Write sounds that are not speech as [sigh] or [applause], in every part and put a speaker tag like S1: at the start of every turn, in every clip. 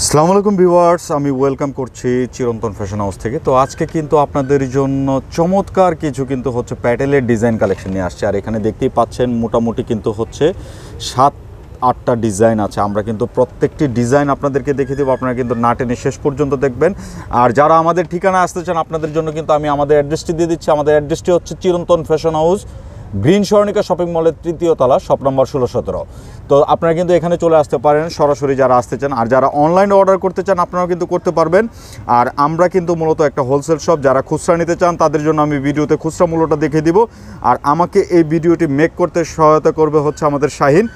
S1: আসসালামু আলাইকুম ভিউয়ার্স, আমি ওয়েলকাম করছি চিরন্তন ফ্যাশন হাউস থেকে। তো আজকে কিন্তু আপনাদের জন্য চমৎকার কিছু কিন্তু হচ্ছে প্যাটেলের ডিজাইন কালেকশন নিয়ে আসছে। আর এখানে দেখতেই পাচ্ছেন মোটামুটি কিন্তু হচ্ছে সাত, আটটা ডিজাইন আছে। আমরা কিন্তু প্রত্যেকটি ডিজাইন আপনাদেরকে দেখিয়ে দেবো। আপনারা কিন্তু না টেনে শেষ পর্যন্ত দেখবেন। আর যারা আমাদের ঠিকানা আসতে চান, আপনাদের জন্য কিন্তু আমি আমাদের অ্যাড্রেসটি দিয়ে দিচ্ছি। আমাদের অ্যাড্রেসটি হচ্ছে Chirantan fashion house green Swarnika shopping মলের তৃতীয় তলা, শপ নম্বর ষোলো সতেরো। তো আপনারা কিন্তু এখানে চলে আসতে পারেন, সরাসরি যারা আসতে চান আর যারা অনলাইনে অর্ডার করতে চান, আপনারাও কিন্তু করতে পারবেন। আর আমরা কিন্তু মূলত একটা হোলসেল শপ যারা খুচরা নিতে চান, তাদের জন্য আমি ভিডিওতে খুচরা মূল্যটা দেখে দিব। আর আমাকে এই ভিডিওটি মেক করতে সহায়তা করবে হচ্ছে আমাদের শাহিন।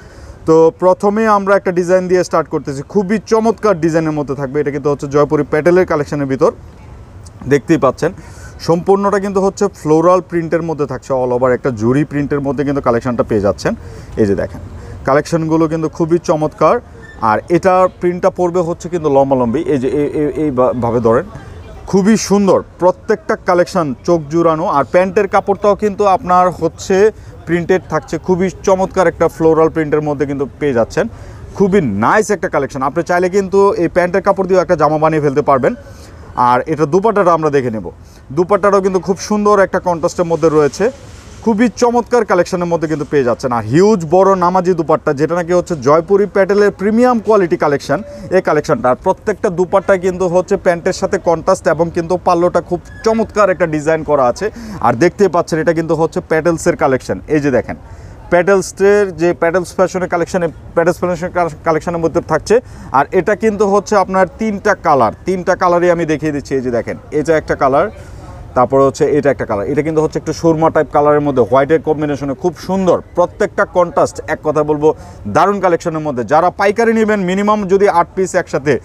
S1: তো প্রথমে আমরা একটা ডিজাইন দিয়ে স্টার্ট করতেছি। খুবই চমৎকার ডিজাইনের মধ্যে থাকবে। এটা কিন্তু হচ্ছে জয়পুরি প্যাটেলের কালেকশনের ভিতর। দেখতেই পাচ্ছেন। সম্পূর্ণটা কিন্তু হচ্ছে ফ্লোরাল প্রিন্টের মধ্যে থাকছে অল ওভার একটা জুরি প্রিন্টের মধ্যে কিন্তু কালেকশনটা পেয়ে যাচ্ছেন। এই যে দেখেন কালেকশনগুলো কিন্তু খুবই চমৎকার। আর এটার প্রিন্টটা পড়বে হচ্ছে কিন্তু লম্বালম্বি। এই যে এই- এই- এইভাবে ধরেন, খুবই সুন্দর। প্রত্যেকটা কালেকশন চোখ জুড়ানো। আর প্যান্টের কাপড়টাও কিন্তু আপনার হচ্ছে প্রিন্টেড থাকছে। খুবই চমৎকার একটা ফ্লোরাল প্রিন্টের মধ্যে কিন্তু পেয়ে যাচ্ছেন। খুবই নাইস একটা কালেকশন আপনি চাইলে কিন্তু এই প্যান্টের কাপড় দিয়েও একটা জামা বানিয়ে ফেলতে পারবেন। আর এটা দুপাট্টাটা আমরা দেখে নেব। দুপাট্টাটাও কিন্তু খুব সুন্দর একটা কন্ট্রাস্টের মধ্যে রয়েছে। খুবই চমৎকার কালেকশনের মধ্যে কিন্তু পেয়ে যাচ্ছেন। আর হিউজ বড় নামাজি দুপাট্টা, যেটা নাকি হচ্ছে জয়পুরি প্যাটেলের প্রিমিয়াম কোয়ালিটি কালেকশন এই কালেকশনটা আর প্রত্যেকটা দুপাট্টা কিন্তু হচ্ছে প্যান্টের সাথে কন্ট্রাস্ট এবং কিন্তু পাল্লোটা খুব চমৎকার একটা ডিজাইন করা আছে। আর দেখতে পাচ্ছেন, এটা কিন্তু হচ্ছে প্যাটেলসের কালেকশন এই যে দেখেন, প্যাটেলসের যে প্যাটেলস ফ্যাশনের কালেকশনে প্যাটেলস ফ্যাশনের কালেকশনের মধ্যে থাকছে। আর এটা কিন্তু হচ্ছে আপনার তিনটা কালার তিনটা কালারই আমি দেখিয়ে দিচ্ছি। এই যে দেখেন এটা একটা কালার তারপরে হচ্ছে এটা একটা কালার এটা কিন্তু হচ্ছে একটু সুরমা টাইপ কালারের মধ্যে হোয়াইটের কম্বিনেশনে খুব সুন্দর। প্রত্যেকটা কন্ট্রাস্ট এক কথা বলব, দারুণ কালেকশনের মধ্যে। যারা পাইকারি নেবেন মিনিমাম যদি আট পিস একসাথে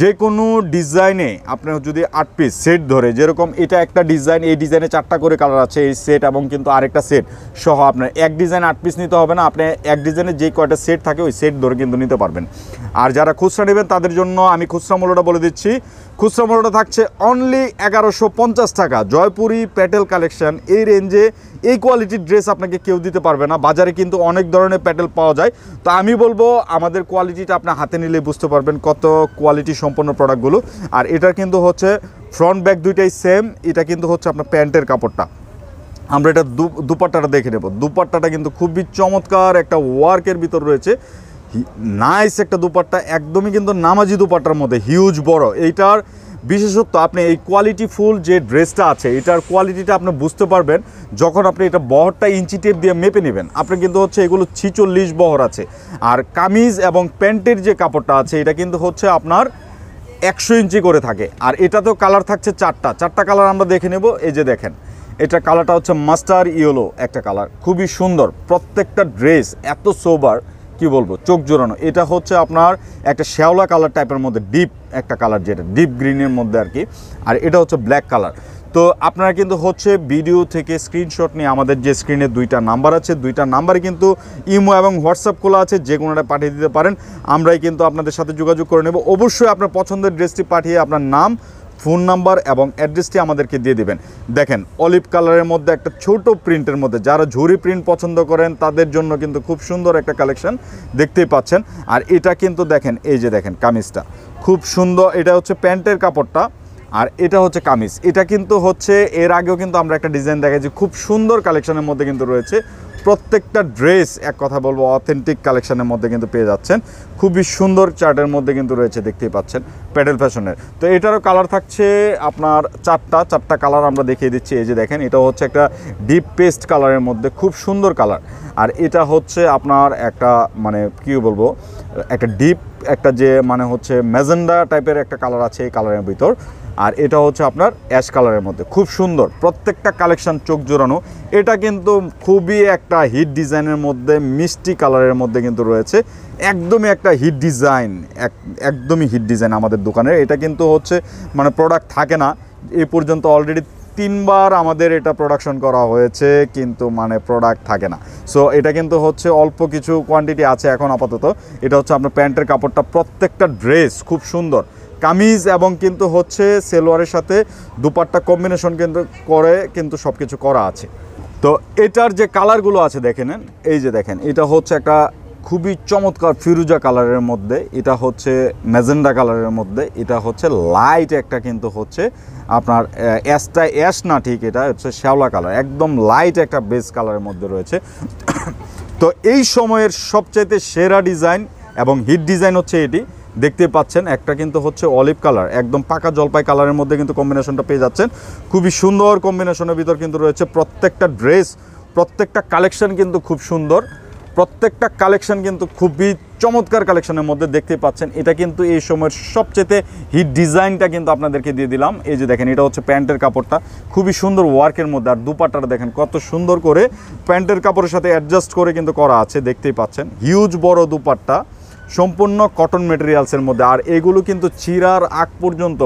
S1: যে কোনো ডিজাইনে আপনার যদি আট পিস সেট ধরে, যেরকম এটা একটা ডিজাইন এই ডিজাইনে চারটা করে কালার আছে, এই সেট এবং কিন্তু আরেকটা সেট সহ আপনার এক ডিজাইন আট পিস নিতে হবে না, আপনি এক ডিজাইনে যে কয়টা সেট থাকে, ওই সেট ধরে কিন্তু নিতে পারবেন। আর যারা খুচরা নেবেন, তাদের জন্য আমি খুচরা মূল্যটা বলে দিচ্ছি খুচরা মূল্যটা থাকছে অনলি এগারোশো পঞ্চাশ টাকা। জয়পুরি প্যাটেল কালেকশন, এই রেঞ্জে এই কোয়ালিটির ড্রেস আপনাকে কেউ দিতে পারবে না। বাজারে কিন্তু অনেক ধরনের প্যাটেল পাওয়া যায়। তো আমি বলব, আমাদের কোয়ালিটিটা আপনার হাতে নিলে বুঝতে পারবেন কত কোয়ালিটি সম্পন্ন প্রোডাক্টগুলো আর এটা কিন্তু হচ্ছে ফ্রন্ট ব্যাক দুইটাই সেম এটা কিন্তু হচ্ছে আপনার প্যান্টের কাপড়টা। আমরা এটা দুপাট্টাটা দেখে নেব। দুপাট্টাটা কিন্তু খুবই চমৎকার একটা ওয়ার্কের ভিতর রয়েছে। নাইস একটা দুপাট্টা, একদমই কিন্তু নামাজি দুপাট্টার মধ্যে হিউজ বড়। এইটার বিশেষত্ব, আপনি এই কোয়ালিটি ফুল যে ড্রেসটা আছে, এটার কোয়ালিটিটা আপনি বুঝতে পারবেন যখন আপনি এটা বহরটা ইঞ্চি টেপ দিয়ে মেপে নেবেন। আপনি কিন্তু হচ্ছে এগুলো ছিচল্লিশ বহর আছে। আর কামিজ এবং প্যান্টের যে কাপড়টা আছে, এটা কিন্তু হচ্ছে আপনার একশো ইঞ্চি করে থাকে। আর এটাতেও কালার থাকছে চারটা। চারটা কালার আমরা দেখে নেব। এই যে দেখেন, এটা কালারটা হচ্ছে মাস্টার ইয়েলো একটা কালার খুবই সুন্দর। প্রত্যেকটা ড্রেস এত সোবার কি বলব, চোখ জোড়ানো। এটা হচ্ছে আপনার একটা শ্যাওলা কালার টাইপের মধ্যে ডিপ একটা কালার যেটা ডিপ গ্রিনের মধ্যে আর কি। আর এটা হচ্ছে ব্ল্যাক কালার তো আপনারা কিন্তু হচ্ছে ভিডিও থেকে স্ক্রিনশট নিয়ে আমাদের যে স্ক্রিনে দুইটা নাম্বার আছে, দুইটা নাম্বারে কিন্তু ইমো এবং হোয়াটসঅ্যাপ খোলা আছে, যে কোনোটা পাঠিয়ে দিতে পারেন। আমরাই কিন্তু আপনাদের সাথে যোগাযোগ করে নেব। অবশ্যই আপনার পছন্দের ড্রেসটি পাঠিয়ে আপনার নাম ফোন নাম্বার এবং অ্যাড্রেসটি আমাদেরকে দিয়ে দিবেন। দেখেন, অলিভ কালারের মধ্যে একটা ছোট প্রিন্টের মধ্যে, যারা ঝুরি প্রিন্ট পছন্দ করেন, তাদের জন্য কিন্তু খুব সুন্দর একটা কালেকশন দেখতেই পাচ্ছেন। আর এটা কিন্তু দেখেন, এই যে দেখেন কামিজটা। খুব সুন্দর, এটা হচ্ছে প্যান্টের কাপড়টা, আর এটা হচ্ছে কামিজ। এটা কিন্তু হচ্ছে, এর আগেও কিন্তু আমরা একটা ডিজাইন দেখেছি খুব সুন্দর কালেকশনের মধ্যে কিন্তু রয়েছে। প্রত্যেকটা ড্রেস, এক কথা বলব অথেন্টিক কালেকশনের মধ্যে কিন্তু পেয়ে যাচ্ছেন। খুবই সুন্দর চার্টের মধ্যে কিন্তু রয়েছে, দেখতেই পাচ্ছেন প্যাডেল ফ্যাশনের। তো এটারও কালার থাকছে আপনার চারটা চারটা কালার আমরা দেখিয়ে দিচ্ছি, এই যে দেখেন এটা হচ্ছে একটা ডিপ পেস্ট কালারের মধ্যে, খুব সুন্দর কালার আর এটা হচ্ছে আপনার একটা মানে কি বলব, একটা ডিপ একটা যে মানে হচ্ছে ম্যাজেন্ডা টাইপের একটা কালার আছে এই কালারের ভিতর। আর এটা হচ্ছে আপনার অ্যাশ কালারের মধ্যে। খুব সুন্দর, প্রত্যেকটা কালেকশান চোখ জোড়ানো। এটা কিন্তু খুবই একটা হিট ডিজাইনের মধ্যে, মিষ্টি কালারের মধ্যে কিন্তু রয়েছে। একদমই একটা হিট ডিজাইন, এক, একদমই হিট ডিজাইন আমাদের দোকানের। এটা কিন্তু হচ্ছে মানে প্রোডাক্ট থাকে না। এ পর্যন্ত অলরেডি তিনবার আমাদের এটা প্রোডাকশন করা হয়েছে, কিন্তু মানে প্রোডাক্ট থাকে না। সো এটা কিন্তু হচ্ছে অল্প কিছু কোয়ান্টিটি আছে এখন আপাতত। এটা হচ্ছে আপনার প্যান্টের কাপড়টা, প্রত্যেকটা ড্রেস খুব সুন্দর। কামিজ এবং কিন্তু হচ্ছে সেলোয়ারের সাথে দুপাট্টা কম্বিনেশন কিন্তু করে কিন্তু সব কিছু করা আছে। তো এটার যে কালারগুলো আছে দেখে নেন, এই যে দেখেন, এটা হচ্ছে একটা খুবই চমৎকার ফিরুজা কালারের মধ্যে, এটা হচ্ছে ম্যাজেন্ডা কালারের মধ্যে, এটা হচ্ছে লাইট একটা কিন্তু হচ্ছে আপনার অ্যাশটা অ্যাশ না ঠিক এটা, হচ্ছে শ্যাওলা কালার একদম লাইট একটা বেস কালারের মধ্যে রয়েছে। [coughs] তো এই সময়ের সবচাইতে সেরা ডিজাইন এবং হিট ডিজাইন হচ্ছে এটি। দেখতে পাচ্ছেন, একটা কিন্তু হচ্ছে অলিভ কালার একদম পাকা জলপাই কালারের মধ্যে কিন্তু কম্বিনেশনটা পেয়ে যাচ্ছেন। খুবই সুন্দর কম্বিনেশনের ভিতর কিন্তু রয়েছে প্রত্যেকটা ড্রেস প্রত্যেকটা কালেকশন কিন্তু খুব সুন্দর। প্রত্যেকটা কালেকশন কিন্তু খুবই চমৎকার কালেকশনের মধ্যে দেখতে পাচ্ছেন। এটা কিন্তু এই সময়ের সবচেয়ে হিট ডিজাইনটা কিন্তু আপনাদেরকে দিয়ে দিলাম। এই যে দেখেন, এটা হচ্ছে প্যান্টের কাপড়টা। খুবই সুন্দর ওয়ার্কের মধ্যে, আর দুপাট্টাটা দেখেন, কত সুন্দর করে প্যান্টের কাপড়ের সাথে অ্যাডজাস্ট করে কিন্তু করা আছে, দেখতেই পাচ্ছেন। হিউজ বড় দুপাট্টা। সম্পূর্ণ কটন মেটেরিয়ালসের মধ্যে। আর এগুলো কিন্তু চিরার আগ পর্যন্ত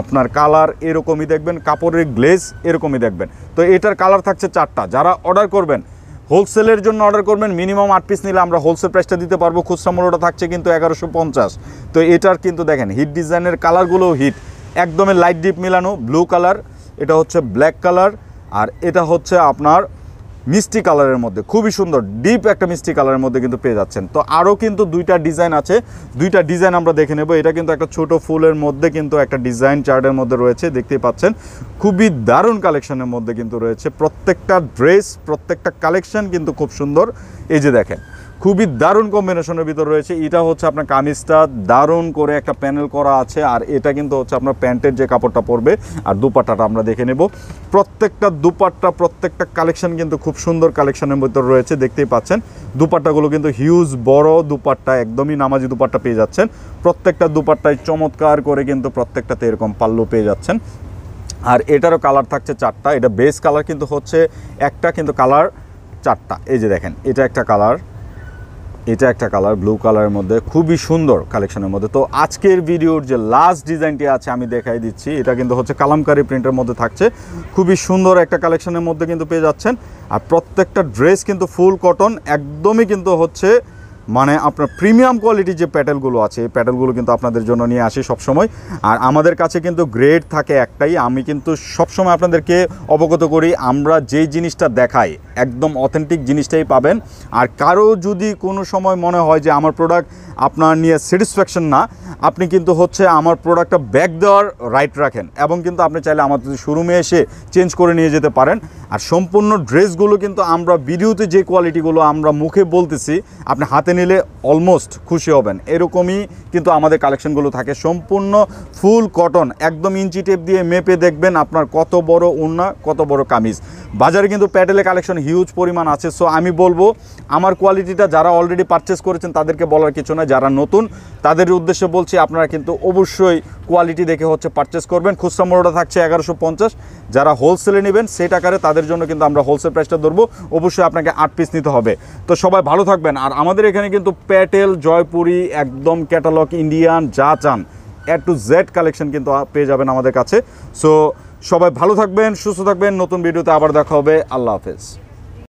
S1: আপনার কালার এরকমই দেখবেন, কাপড়ের গ্লেজ এরকমই দেখবেন। তো এটার কালার থাকছে চারটা। যারা অর্ডার করবেন হোলসেলের জন্য অর্ডার করবেন মিনিমাম আট পিস নিলে আমরা হোলসেল প্রাইসটা দিতে পারব। খুচরা মূল্যটা থাকছে কিন্তু এগারোশো পঞ্চাশ। তো এটার কিন্তু দেখেন হিট ডিজাইনের কালারগুলোও হিট একদমই লাইট ডিপ মিলানো ব্লু কালার এটা হচ্ছে ব্ল্যাক কালার আর এটা হচ্ছে আপনার মিষ্টি কালারের মধ্যে, খুবই সুন্দর ডিপ একটা মিষ্টি কালারের মধ্যে কিন্তু পেয়ে যাচ্ছেন। তো আরও কিন্তু দুইটা ডিজাইন আছে, দুইটা ডিজাইন আমরা দেখে নেব। এটা কিন্তু একটা ছোট ফুলের মধ্যে কিন্তু একটা ডিজাইন চার্টের মধ্যে রয়েছে, দেখতেই পাচ্ছেন। খুবই দারুণ কালেকশনের মধ্যে কিন্তু রয়েছে। প্রত্যেকটা ড্রেস, প্রত্যেকটা কালেকশন কিন্তু খুব সুন্দর। এই যে দেখেন খুবই দারুণ কম্বিনেশনের ভিতর রয়েছে। এটা হচ্ছে আপনার কামিজটা, দারুণ করে একটা প্যানেল করা আছে, আর এটা কিন্তু হচ্ছে আপনার প্যান্টের যে কাপড়টা পরবে, আর দুপাট্টাটা আমরা দেখে নেব। প্রত্যেকটা দুপাট্টা, প্রত্যেকটা কালেকশন কিন্তু খুব সুন্দর কালেকশনের ভিতর রয়েছে, দেখতেই পাচ্ছেন। দুপাট্টাগুলো কিন্তু হিউজ বড় দুপাট্টা, একদমই নামাজি দুপাট্টা পেয়ে যাচ্ছেন। প্রত্যেকটা দুপাট্টায় চমৎকার করে কিন্তু প্রত্যেকটাতে এরকম পাল্লু পেয়ে যাচ্ছেন। আর এটারও কালার থাকছে চারটা, এটা বেস কালার কিন্তু হচ্ছে একটা কিন্তু কালার চারটা। এই যে দেখেন, এটা একটা কালার এটা একটা কালার ব্লু কালারের মধ্যে, খুবই সুন্দর কালেকশনের মধ্যে। তো আজকের ভিডিওর যে লাস্ট ডিজাইনটি আছে, আমি দেখাই দিচ্ছি। এটা কিন্তু হচ্ছে কালামকারি প্রিন্টের মধ্যে থাকছে। খুবই সুন্দর একটা কালেকশনের মধ্যে কিন্তু পেয়ে যাচ্ছেন। আর প্রত্যেকটা ড্রেস কিন্তু ফুল কটন একদমই কিন্তু হচ্ছে মানে আপনার প্রিমিয়াম কোয়ালিটির যে প্যাটেলগুলো আছে, এই প্যাটেলগুলো কিন্তু আপনাদের জন্য নিয়ে আসি সবসময়। আর আমাদের কাছে কিন্তু গ্রেড থাকে একটাই, আমি কিন্তু সবসময় আপনাদেরকে অবগত করি, আমরা যেই জিনিসটা দেখাই একদম অথেন্টিক জিনিসটাই পাবেন। আর কারও যদি কোনো সময় মনে হয় যে আমার প্রোডাক্ট আপনার নিয়ে স্যাটিসফ্যাকশন না, আপনি কিন্তু হচ্ছে আমার প্রোডাক্টটা ব্যাক দেওয়ার রাইট রাখেন এবং কিন্তু আপনি চাইলে আমাদের শোরুমে এসে চেঞ্জ করে নিয়ে যেতে পারেন। আর সম্পূর্ণ ড্রেসগুলো কিন্তু আমরা ভিডিওতে যে কোয়ালিটিগুলো আমরা মুখে বলতেছি, আপনি হাতে নিলে অলমোস্ট খুশি হবেন। এরকমই কিন্তু আমাদের কালেকশনগুলো থাকে। সম্পূর্ণ ফুল কটন একদম ইঞ্চি টেপ দিয়ে মেপে দেখবেন আপনার কত বড় ওড়না, কত বড় কামিজ। বাজারে কিন্তু প্যাটেলে কালেকশন হিউজ পরিমাণ আছে। সো আমি বলব, আমার কোয়ালিটিটা যারা অলরেডি পারচেস করেছেন, তাদেরকে বলার কিছু নয়। যারা নতুন, তাদের উদ্দেশ্যে বলছি, আপনারা কিন্তু অবশ্যই কোয়ালিটি দেখে হচ্ছে পারচেস করবেন। খুচরা মূল্যটা থাকছে এগারোশো পঞ্চাশ। যারা হোলসেলে নেবেন, সেই টাকারে তাদের জন্য কিন্তু আমরা হোলসেল প্রাইসটা ধরবো। অবশ্যই আপনাকে আট পিস নিতে হবে। তো সবাই ভালো থাকবেন। আর আমাদের এখানে কিন্তু প্যাটেল জয়পুরি একদম ক্যাটালগ ইন্ডিয়ান যা চান এ টু জেড কালেকশন কিন্তু পেয়ে যাবেন আমাদের কাছে। সো সবাই ভালো থাকবেন, সুস্থ থাকবেন। নতুন ভিডিওতে আবার দেখা হবে। আল্লাহ হাফেজ।